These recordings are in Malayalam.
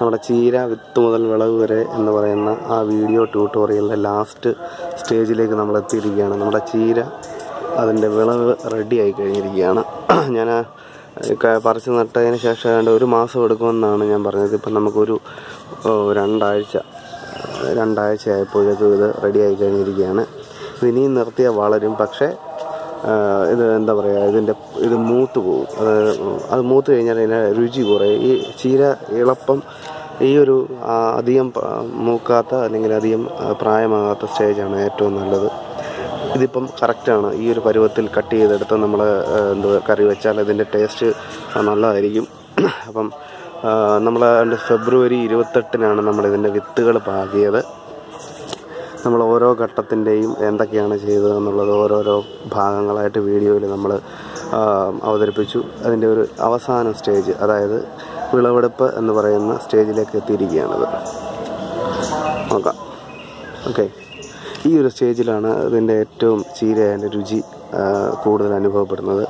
നമ്മുടെ ചീര വിത്ത് മുതൽ വിളവ് വരെ എന്ന് പറയുന്ന ആ വീഡിയോ ട്യൂട്ടോറിയലിന്റെ ലാസ്റ്റ് സ്റ്റേജിലേക്ക് നമ്മൾ എത്തിയിരിക്കുകയാണ്. നമ്മുടെ ചീര അതിന്റെ വിളവ് റെഡി ആയി കഴിഞ്ഞിരിക്കുകയാണ്. ഞാൻ പറിച്ച് നട്ടതിന് ശേഷം ഏതാണ്ട് ഒരു മാസം എടുക്കുമെന്നാണ് ഞാൻ പറഞ്ഞത്. ഇപ്പം നമുക്കൊരു രണ്ടാഴ്ച രണ്ടാഴ്ച ആയപ്പോഴേക്കും ഇത് റെഡി ആയി കഴിഞ്ഞിരിക്കുകയാണ്. ഇനിയും നിർത്തിയാൽ വളരും. പക്ഷേ ഇത് എന്താ പറയുക ഇതിന്റെ ഇത് മൂത്ത് പോകും. അത് അത് മൂത്ത് കഴിഞ്ഞാൽ അതിന്റെ രുചി കുറയും ഈ ചീര ഇളപ്പം ഈ ഒരു അധികം മൂക്കാത്ത അല്ലെങ്കിൽ അധികം പ്രായമാകാത്ത സ്റ്റേജാണ് ഏറ്റവും നല്ലത്. ഇതിപ്പം കറക്റ്റാണ് ഈ ഒരു പരുവത്തിൽ കട്ട് ചെയ്തെടുത്ത് നമ്മൾ എന്തുവാ കറി വെച്ചാൽ അതിന്റെ ടേസ്റ്റ് നല്ലതായിരിക്കും. അപ്പം നമ്മൾ ഫെബ്രുവരി ഇരുപത്തെട്ടിനാണ് നമ്മളിതിന്റെ വിത്തുകൾ പാകിയത്. നമ്മൾ ഓരോ ഘട്ടത്തിന്റെയും എന്തൊക്കെയാണ് ചെയ്തത് എന്നുള്ളത് ഓരോരോ ഭാഗങ്ങളായിട്ട് വീഡിയോയിൽ നമ്മൾ അവതരിപ്പിച്ചു. അതിന്റെ ഒരു അവസാന സ്റ്റേജ് അതായത് വിളവെടുപ്പ് എന്ന് പറയുന്ന സ്റ്റേജിലേക്ക് എത്തിയിരിക്കുകയാണത് നോക്കാം. ഓക്കെ. ഈ ഒരു സ്റ്റേജിലാണ് ഇതിന്റെ ഏറ്റവും ചീര അതിന്റെ രുചി കൂടുതൽ അനുഭവപ്പെടുന്നത്.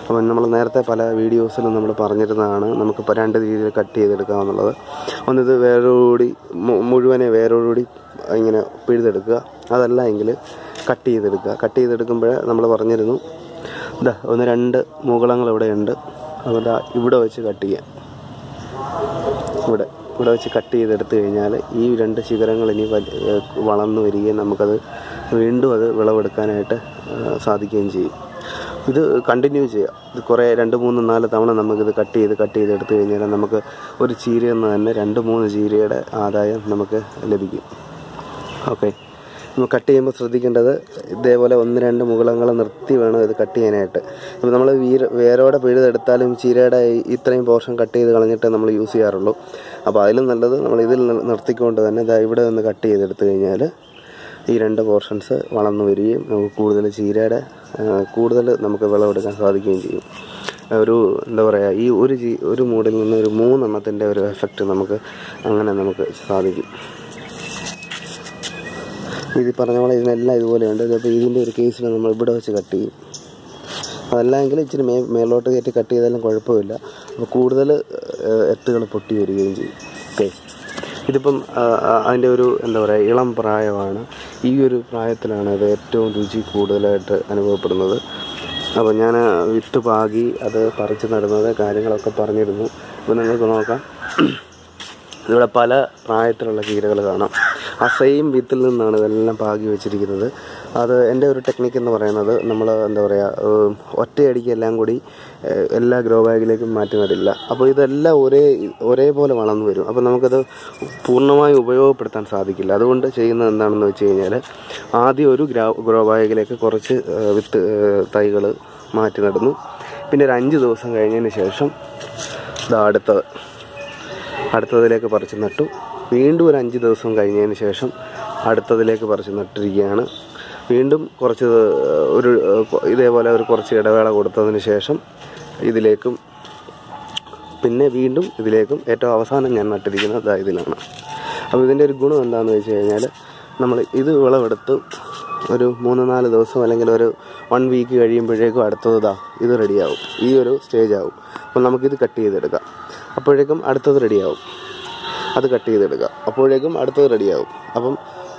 അപ്പം നമ്മൾ നേരത്തെ പല വീഡിയോസിലും നമ്മൾ പറഞ്ഞിരുന്നതാണ് നമുക്കിപ്പോൾ രണ്ട് രീതിയിൽ കട്ട് ചെയ്തെടുക്കാമെന്നുള്ളത് ഒന്നിത് വേരോടുകൂടി മു- മുഴുവനെ വേരോടുകൂടി ഇങ്ങനെ പിഴുതെടുക്കുക. അതല്ല എങ്കിൽ കട്ട് ചെയ്തെടുക്കുക. കട്ട് ചെയ്തെടുക്കുമ്പോൾ നമ്മൾ പറഞ്ഞിരുന്നു ഇതാ ഒന്ന് രണ്ട് മുകളങ്ങൾ ഇവിടെ ഉണ്ട് അതുകൊണ്ട് ഇവിടെ വെച്ച് കട്ട് ചെയ്യാം. ഇവിടെ ഇവിടെ വെച്ച് കട്ട് ചെയ്തെടുത്ത് കഴിഞ്ഞാൽ ഈ രണ്ട് ശിഖരങ്ങൾ ഇനി വളർന്നു വരികയും നമുക്കത് വീണ്ടും അത് വിളവെടുക്കാനായിട്ട് സാധിക്കുകയും ചെയ്യും. ഇത് കണ്ടിന്യൂ ചെയ്യാം. ഇത് കുറേ രണ്ട് മൂന്ന് നാല് തവണ നമുക്കിത് കട്ട് ചെയ്ത് കട്ട് ചെയ്ത് എടുത്തു കഴിഞ്ഞാൽ നമുക്ക് ഒരു ചീരയിൽ നിന്ന് തന്നെ രണ്ട് മൂന്ന് ചീരയുടെ ആദായം നമുക്ക് ലഭിക്കും. ഓക്കെ. നമ്മൾ കട്ട് ചെയ്യുമ്പോൾ ശ്രദ്ധിക്കേണ്ടത് ഇതേപോലെ ഒന്ന് രണ്ട് മുകളങ്ങൾ നിർത്തി വേണം ഇത് കട്ട് ചെയ്യാനായിട്ട്. അപ്പോൾ നമ്മൾ വീര വേരോടെ പിഴുതെടുത്താലും ചീരയുടെ ഇത്രയും പോർഷൻ കട്ട് ചെയ്ത് കളഞ്ഞിട്ട് നമ്മൾ യൂസ് ചെയ്യാറുള്ളൂ. അപ്പോൾ അതിലും നല്ലത് നമ്മൾ ഇതിൽ നിർത്തിക്കൊണ്ട് തന്നെ ദാ ഇവിടെ നിന്ന് കട്ട് ചെയ്തെടുത്ത് കഴിഞ്ഞാൽ ഈ രണ്ട് പോർഷൻസ് വളർന്നു വരികയും നമുക്ക് കൂടുതൽ ചീരയുടെ കൂടുതൽ നമുക്ക് വിളവെടുക്കാൻ സാധിക്കുകയും ചെയ്യും. ഒരു എന്താ പറയുക ഈ ഒരു ഒരു മൂടിൽ നിന്ന് ഒരു മൂന്നെണ്ണത്തിന്റെ ഒരു എഫക്റ്റ് നമുക്ക് അങ്ങനെ നമുക്ക് സാധിക്കും. ഇത് പറഞ്ഞ പോലെ ഇതിനെല്ലാം ഇതുപോലെയുണ്ട്. അപ്പോൾ ഇതിന്റെ ഒരു കേസിൽ നമ്മൾ ഇവിടെ വെച്ച് കട്ട് ചെയ്യും. അതല്ലെങ്കിൽ ഇച്ചിരി മേ മേലോട്ട് കയറ്റി കട്ട് ചെയ്താലും കുഴപ്പമില്ല. അപ്പോൾ കൂടുതൽ എട്ടുകൾ പൊട്ടി വരികയും ചെയ്യും. ഓക്കെ ഇതിപ്പം അതിന്റെ ഒരു എന്താ പറയുക ഇളം പ്രായമാണ്. ഈ ഒരു പ്രായത്തിലാണ് അത് ഏറ്റവും രുചി കൂടുതലായിട്ട് അനുഭവപ്പെടുന്നത്. അപ്പോൾ ഞാൻ വിത്ത് പാകി അത് പറിച്ച് നടുന്നത് കാര്യങ്ങളൊക്കെ പറഞ്ഞിരുന്നു. അപ്പോൾ നിങ്ങൾക്ക് നോക്കാം. ഇവിടെ പല പ്രായത്തിലുള്ള കീരകൾ കാണാം. ആ സെയിം വിത്തിൽ നിന്നാണ് ഇതെല്ലാം പാകി വെച്ചിരിക്കുന്നത്. അത് എന്റെ ഒരു ടെക്നിക്ക് എന്ന് പറയുന്നത് നമ്മൾ എന്താ പറയുക ഒറ്റയടിക്ക് എല്ലാം കൂടി എല്ലാ ഗ്രോ ബാഗിലേക്കും മാറ്റി നടില്ല അപ്പോൾ ഇതെല്ലാം ഒരേ ഒരേപോലെ വളർന്നു വരും. അപ്പോൾ നമുക്കത് പൂർണമായും ഉപയോഗപ്പെടുത്താൻ സാധിക്കില്ല. അതുകൊണ്ട് ചെയ്യുന്നത് എന്താണെന്ന് വെച്ച് കഴിഞ്ഞാൽ ആദ്യം ഒരു ഗ്രോ ഗ്രോ ബാഗിലേക്ക് കുറച്ച് വിത്ത് തൈകൾ മാറ്റി നടന്നു. പിന്നെ ഒരു അഞ്ച് ദിവസം കഴിഞ്ഞതിന് ശേഷം ഇതാ അടുത്തത്. അടുത്തതിലേക്ക് പറിച്ച് നട്ടു. വീണ്ടും ഒരു അഞ്ച് ദിവസം കഴിഞ്ഞതിന് ശേഷം അടുത്തതിലേക്ക് പറിച്ച് നട്ടിരിക്കുകയാണ്. വീണ്ടും കുറച്ച് ഒരു ഇതേപോലെ ഒരു കുറച്ച് ഇടവേള കൊടുത്തതിന് ശേഷം ഇതിലേക്കും പിന്നെ വീണ്ടും ഇതിലേക്കും ഏറ്റവും അവസാനം ഞാൻ നട്ടിരിക്കുന്നത് ഇതിലാണ്. അപ്പോൾ ഇതിന്റെ ഒരു ഗുണം എന്താണെന്ന് വെച്ച് കഴിഞ്ഞാൽ നമ്മൾ ഇത് വിളവെടുത്ത് ഒരു മൂന്ന് നാല് ദിവസം അല്ലെങ്കിൽ ഒരു വൺ വീക്ക് കഴിയുമ്പോഴേക്കും അടുത്തത് ഇതാ റെഡിയാവും ഈ ഒരു സ്റ്റേജ് ആവും. അപ്പോൾ നമുക്കിത് കട്ട് ചെയ്തെടുക്കാം. അപ്പോഴേക്കും അടുത്തത് റെഡിയാവും അത് കട്ട് ചെയ്തെടുക്കുക. അപ്പോഴേക്കും അടുത്തത് റെഡിയാകും. അപ്പം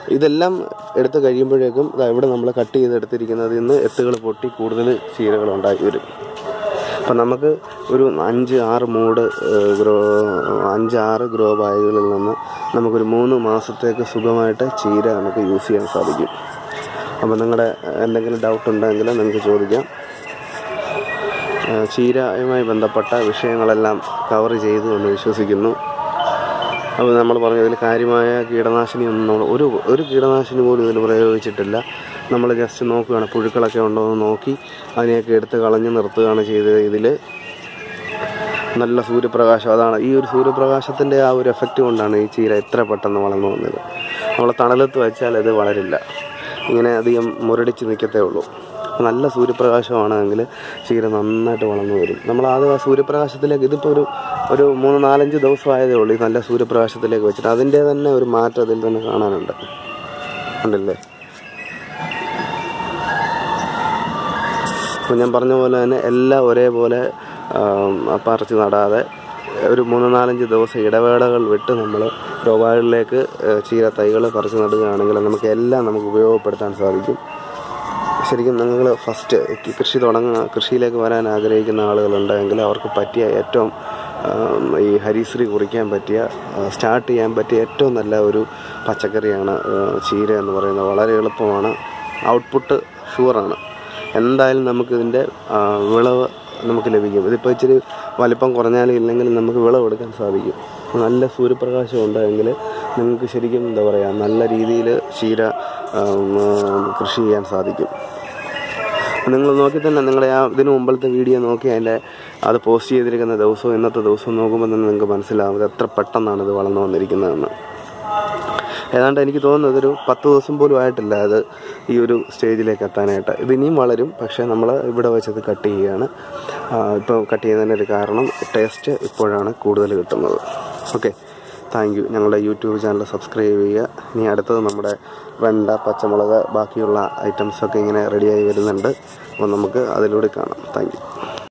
ഇതെല്ലാം എടുത്ത് കഴിയുമ്പോഴേക്കും ഇവിടെ നമ്മൾ കട്ട് ചെയ്തെടുത്തിരിക്കുന്നതിൽ നിന്ന് എത്തുകൾ പൊട്ടി കൂടുതൽ ചീരകൾ ഉണ്ടായി വരും. അപ്പം നമുക്ക് ഒരു അഞ്ച് ആറ് മൂട് ഗ്രോ അഞ്ച് ആറ് ഗ്രോ ബാഗുകളിൽ നിന്ന് നമുക്കൊരു മൂന്ന് മാസത്തേക്ക് സുഖമായിട്ട് ചീര നമുക്ക് യൂസ് ചെയ്യാൻ സാധിക്കും. അപ്പം നിങ്ങളുടെ എന്തെങ്കിലും ഡൗട്ട് ഉണ്ടെങ്കിൽ നിങ്ങൾക്ക് ചോദിക്കാം. ചീരയുമായി ബന്ധപ്പെട്ട വിഷയങ്ങളെല്ലാം കവർ ചെയ്തു എന്ന് വിശ്വസിക്കുന്നു. അപ്പോൾ നമ്മൾ പറഞ്ഞു ഇതിൽ കാര്യമായ കീടനാശിനി ഒന്നും നമ്മൾ ഒരു ഒരു കീടനാശിനി പോലും ഇതിൽ പ്രയോഗിച്ചിട്ടില്ല. നമ്മൾ ജസ്റ്റ് നോക്കുകയാണ് പുഴുക്കളൊക്കെ ഉണ്ടോ എന്ന് നോക്കി അതിനെയൊക്കെ എടുത്ത് കളഞ്ഞ് നിർത്തുകയാണ് ചെയ്തത് ഇതിൽ നല്ല സൂര്യപ്രകാശം അതാണ് ഈ ഒരു സൂര്യപ്രകാശത്തിന്റെ ആ ഒരു എഫക്റ്റ് കൊണ്ടാണ് ഈ ചീര എത്ര പെട്ടെന്ന് വളർന്നു വന്നത്. നമ്മൾ തണലത്ത് വെച്ചാൽ അത് വളരില്ല. ഇങ്ങനെ അധികം മുരടിച്ച് നിൽക്കത്തേ ഉള്ളൂ. നല്ല സൂര്യപ്രകാശമാണെങ്കിൽ ചീര നന്നായിട്ട് വളർന്നു വരും. നമ്മൾ ആദ്യം ആ സൂര്യപ്രകാശത്തിലേക്ക് ഇതിപ്പോൾ ഒരു ഒരു മൂന്ന് നാലഞ്ച് ദിവസമായതേ ഉള്ളൂ ഈ നല്ല സൂര്യപ്രകാശത്തിലേക്ക് വെച്ചിട്ട്. അതിന്റെ തന്നെ ഒരു മാറ്റം അതിൽ തന്നെ കാണാനുണ്ട്. ഉണ്ടല്ലേ അപ്പോൾ ഞാൻ പറഞ്ഞ പോലെ തന്നെ എല്ലാം ഒരേപോലെ പറിച്ച് നടാതെ ഒരു മൂന്ന് നാലഞ്ച് ദിവസം ഇടവേളകൾ വിട്ട് നമ്മൾ രോഗാളിലേക്ക് ചീര തൈകൾ പറിച്ച് നടുകയാണെങ്കിൽ നമുക്ക് എല്ലാം നമുക്ക് ഉപയോഗപ്പെടുത്താൻ സാധിക്കും. ശരിക്കും നിങ്ങൾ ഫസ്റ്റ് കൃഷി തുടങ്ങുക കൃഷിയിലേക്ക് വരാൻ ആഗ്രഹിക്കുന്ന ആളുകളുണ്ടെങ്കിൽ അവർക്ക് പറ്റിയ ഏറ്റവും ഈ ഹരിശ്രീ കുറിക്കാൻ പറ്റിയ സ്റ്റാർട്ട് ചെയ്യാൻ പറ്റിയ ഏറ്റവും നല്ല ഒരു പച്ചക്കറിയാണ് ചീര എന്ന് പറയുന്നത്. വളരെ എളുപ്പമാണ്. ഔട്ട്പുട്ട് ഷുവറാണ് എന്തായാലും നമുക്കിതിന്റെ വിളവ് നമുക്ക് ലഭിക്കും. ഇതിപ്പോൾ ഇച്ചിരി വലിപ്പം കുറഞ്ഞാലും ഇല്ലെങ്കിലും നമുക്ക് വിളവെടുക്കാൻ സാധിക്കും. നല്ല സൂര്യപ്രകാശം ഉണ്ടെങ്കിൽ നിങ്ങൾക്ക് ശരിക്കും എന്താ പറയുക നല്ല രീതിയിൽ ചീര കൃഷി ചെയ്യാൻ സാധിക്കും. നിങ്ങൾ നോക്കി തന്നെ നിങ്ങളെ ആ ഇതിനു മുമ്പത്തെ വീഡിയോ നോക്കി അതിന്റെ അത് പോസ്റ്റ് ചെയ്തിരിക്കുന്ന ദിവസവും ഇന്നത്തെ ദിവസവും നോക്കുമ്പോൾ തന്നെ നിങ്ങൾക്ക് മനസ്സിലാവും എത്ര പെട്ടെന്നാണ് ഇത് വളർന്നു വന്നിരിക്കുന്നതെന്ന്. ഏതാണ്ട് എനിക്ക് തോന്നുന്നത് ഒരു പത്ത് ദിവസം പോലും ആയിട്ടില്ല അത് ഈ ഒരു സ്റ്റേജിലേക്ക് എത്താനായിട്ട്. ഇത് ഇനിയും വളരും പക്ഷേ നമ്മൾ ഇവിടെ വെച്ചത് കട്ട് ചെയ്യുകയാണ്. ഇപ്പോൾ കട്ട് ചെയ്യുന്നതിന്റെ ഒരു കാരണം ടേസ്റ്റ് ഇപ്പോഴാണ് കൂടുതൽ കിട്ടുന്നത്. Okay thank you. ഞങ്ങളുടെ യൂട്യൂബ് ചാനൽ സബ്സ്ക്രൈബ് ചെയ്യുക. ഇനി അടുത്തത് നമ്മുടെ വെണ്ട പച്ചമുളക് ബാക്കിയുള്ള ഐറ്റംസൊക്കെ ഇങ്ങനെ റെഡിയായി വരുന്നുണ്ട്. അപ്പോൾ നമുക്ക് അതിലൂടെ കാണാം. താങ്ക്